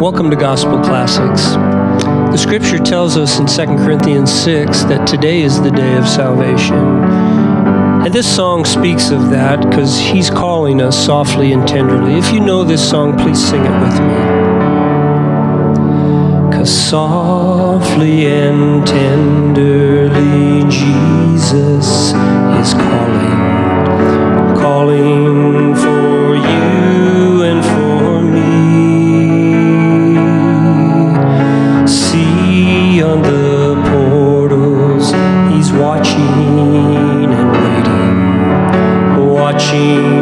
Welcome to Gospel Classics. The scripture tells us in 2 Corinthians 6 that today is the day of salvation. And this song speaks of that because he's calling us softly and tenderly. If you know this song, please sing it with me. Cause softly and tenderly waiting,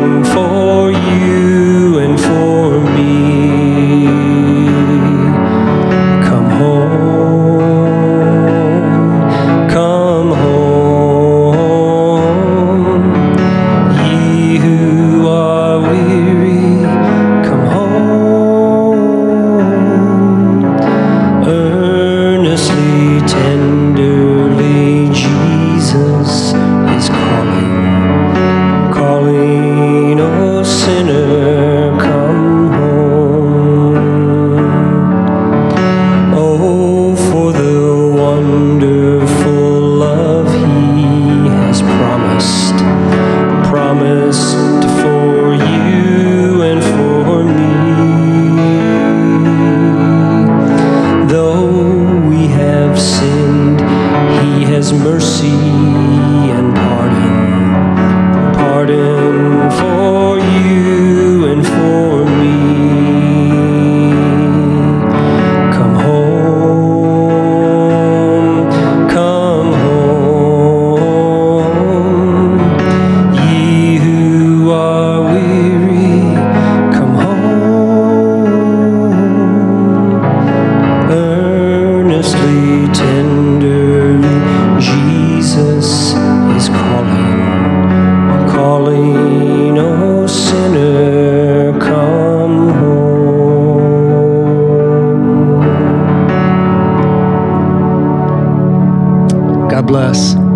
sinner, come home. Oh, for the wonderful love he has promised, promised for you and for me. Though we have sinned, he has mercy tenderly, Jesus is calling, calling, oh sinner, come home. God bless.